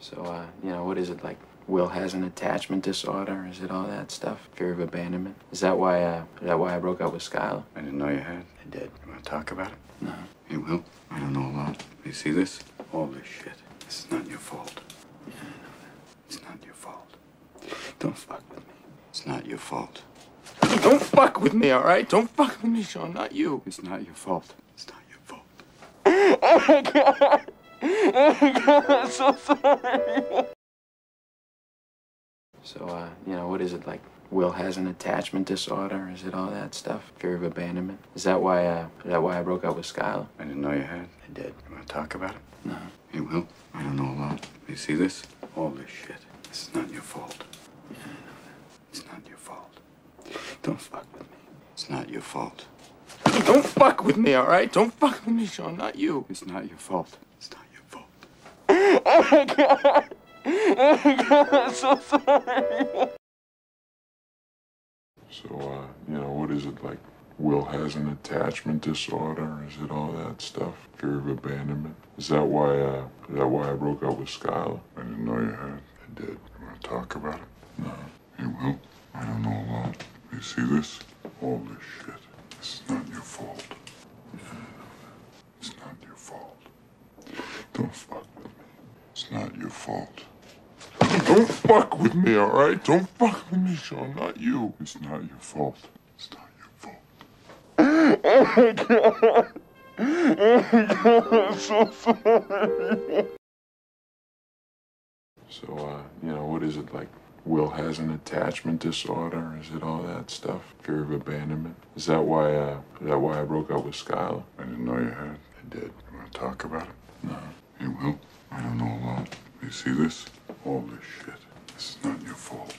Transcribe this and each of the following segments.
So, uh, you know, what is it like? Will has an attachment disorder? Is it all that stuff? Fear of abandonment? Is that why? Uh, is that why I broke up with Skylar? I didn't know you had. I did. You want to talk about it? No. Hey, Will, I don't know a lot. You see this? All this shit. This is not your fault. Yeah, I know that. It's not your fault. Don't fuck with me. It's not your fault. Don't fuck with me, all right? Don't fuck with me, Sean. Not you. It's not your fault. It's not your fault. Oh my god. Oh my god. I'm so sorry. So, uh, you know, what is it like? Will has an attachment disorder? Is it all that stuff? Fear of abandonment? Is that why? Uh, is that why I broke up with Skylar? I didn't know you had. I did. You want to talk about it? No. Hey, Will, I don't know a lot. You see this? All this shit. This is not your fault. Yeah, I know that. It's not your fault. Don't fuck with me. It's not your fault. Don't fuck with me, all right? Don't fuck with me, Sean. Not you. It's not your fault. It's not your fault. Oh god. Oh god. I'm so sorry. So, uh, you know, what is it like? Will has an attachment disorder? Is it all that stuff? Fear of abandonment? Is that why, uh, is that why I broke up with Skylar? I didn't know you had. I did. You want to talk about it? No. Hey, Will, I don't know a lot. You see this? All this shit. This is not your fault. Yeah, I know that. It's not your fault. Don't fuck with me. It's not your fault. Don't fuck with me, all right? Don't fuck with me, Sean. Not you. It's not your fault. It's not your fault. Oh my god. Oh my god. I'm so sorry. So, uh, you know, what is it like? Will has an attachment disorder? Is it all that stuff? Fear of abandonment? Is that why, uh, is that why I broke up with Skylar? I didn't know you had. I did. You want to talk about it? No. You Will, I don't know a lot. You see this? All this shit. This is not your fault.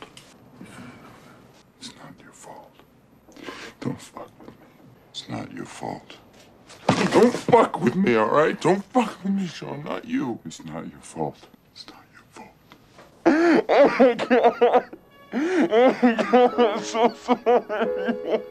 Yeah, I know that. It's not your fault. Don't fuck with me. It's not your fault. Don't fuck with me, all right? Don't fuck with me, Sean. Not you. It's not your fault. It's not your fault. Oh my god. Oh my god. I'm so sorry.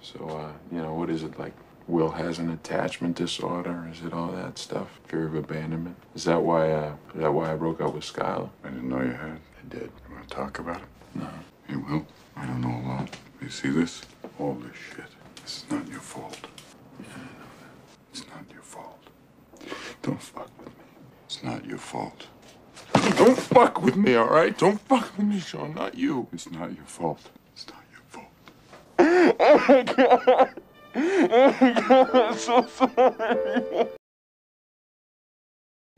So, uh, you know, what is it like? Will has an attachment disorder? Is it all that stuff? Fear of abandonment? Is that why, uh, is that why I broke up with Skylar? I didn't know you had. I did. You want to talk about it? No. Hey, Will, I don't know a lot. You see this? All this shit. This is not your fault. Yeah, I know that. It's not your fault. Don't fuck with me. It's not your fault. Don't fuck with me, all right? Don't fuck with me, Sean. Not you. It's not your fault. It's not your fault. Oh my god. Oh my god. I'm so sorry.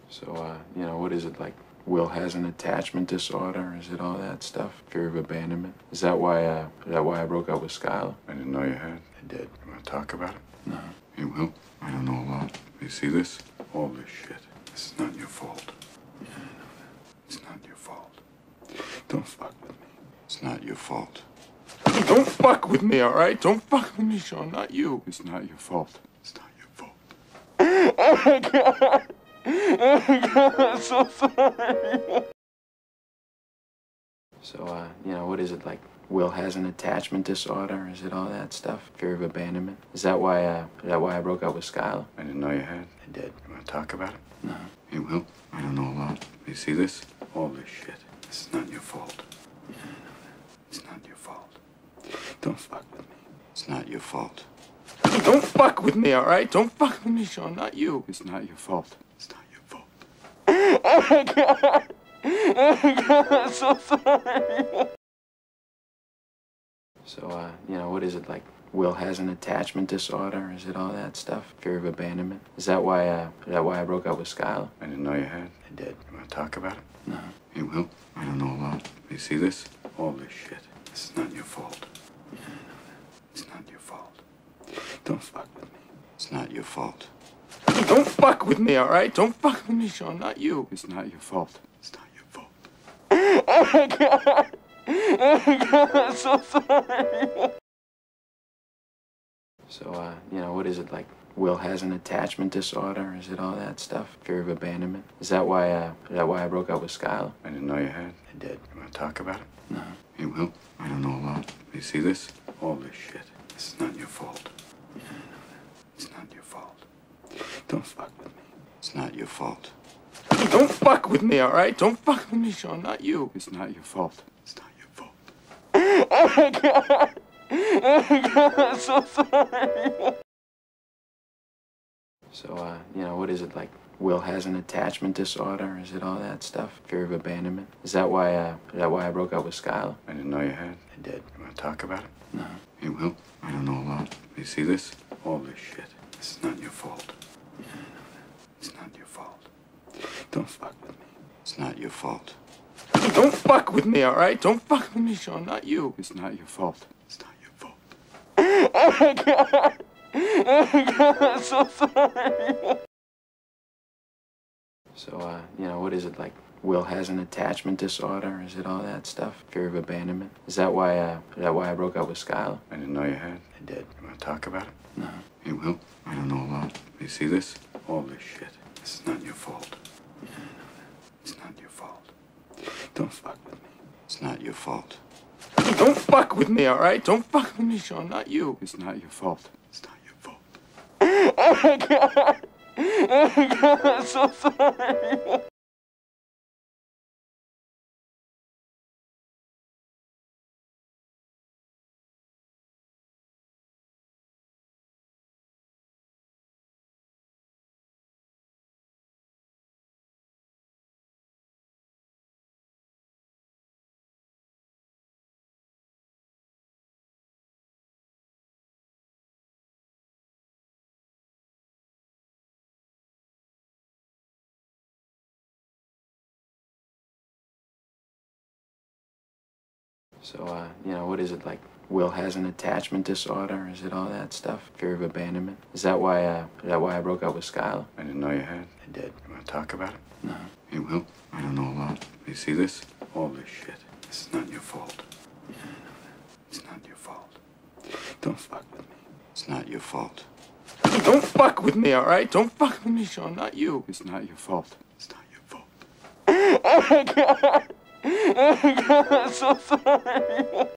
So, uh, you know, what is it like? Will has an attachment disorder? Is it all that stuff? Fear of abandonment? Is that why, uh, is that why I broke up with Skylar? I didn't know you had. I did. You want to talk about it? No. Hey, Will, I don't know a lot. You see this? All this shit. This is not your fault. Yeah, I know that. It's not your fault. Don't fuck with me. It's not your fault. Don't fuck with me, all right? Don't fuck with me, Sean. Not you. It's not your fault. It's not your fault. Oh my god. Oh my god. I'm so sorry. So, uh, you know, what is it like? Will has an attachment disorder? Is it all that stuff? Fear of abandonment? Is that why, uh, is that why I broke up with Skylar? I didn't know you had. I did. You want to talk about it? No. Hey, Will, I don't know a lot. You see this? All this shit. This is not your fault. Yeah, I know that. It's not your fault. Don't fuck with me. It's not your fault. Don't fuck with me, all right? Don't fuck with me, Sean. Not you. It's not your fault. It's not your fault. Oh my god. Oh my god. I'm so sorry. So, uh, you know, what is it like? Will has an attachment disorder? Is it all that stuff? Fear of abandonment? Is that why, uh, is that why I broke up with Skylar? I didn't know you had. I did. You want to talk about it? No. Hey, Will, I don't know a lot. You see this? All this shit. This is not your fault. Yeah, I know that. It's not your fault. Don't fuck with me. It's not your fault. Don't fuck with me, all right? Don't fuck with me, Sean. Not you. It's not your fault. It's not your fault. Oh my god. Oh my god. I'm so sorry. So, uh, you know, what is it like? Will has an attachment disorder? Is it all that stuff? Fear of abandonment? Is that why, uh, is that why I broke up with Skylar? I didn't know you had. I did. You want to talk about it? No. Hey, Will, I don't know a lot. You see this? All this shit. This is not your fault. Yeah, I know that. It's not your fault. Don't fuck with me. It's not your fault. Don't fuck with me, all right? Don't fuck with me, Sean. Not you. It's not your fault. It's not your fault. Oh my god. Oh my god. I'm so sorry. So, uh, you know, what is it like? Will has an attachment disorder? Is it all that stuff? Fear of abandonment? Is that why? Uh, is that why I broke up with Skylar? I didn't know you had. I did. You want to talk about it? No. You will. I don't know a lot. You see this? All this shit. This is not your fault. Yeah, I know that. It's not your fault. Don't fuck with me. It's not your fault. Don't fuck with me, all right? Don't fuck with me, Sean. Not you. It's not your fault. It's not your fault. Oh my god. Oh my god. I'm so sorry. So, uh, you know, what is it like? Will has an attachment disorder? Is it all that stuff? Fear of abandonment? Is that why? Uh, is that why I broke up with Skylar? I didn't know you had. I did. You want to talk about it? No. You will. I don't know a lot. You see this? All this shit. This is not your fault. Yeah, I know that. It's not your fault. Don't fuck with me. It's not your fault. Don't fuck with me, all right? Don't fuck with me, Sean. Not you. It's not your fault. It's not your fault. Oh my god. Oh god. I'm so sorry. So, uh, you know, what is it like? Will has an attachment disorder? Is it all that stuff? Fear of abandonment? Is that why? Uh, is that why I broke up with Skylar? I didn't know you had. I did. You want to talk about it? No. You will. I don't know a lot. You see this? All this shit. This is not your fault. Yeah, I know that. It's not your fault. Don't fuck with me. It's not your fault. Don't fuck with me, all right? Don't fuck with me, Sean. Not you. It's not your fault. It's not your fault. Oh my god. Oh my god. I'm so sorry.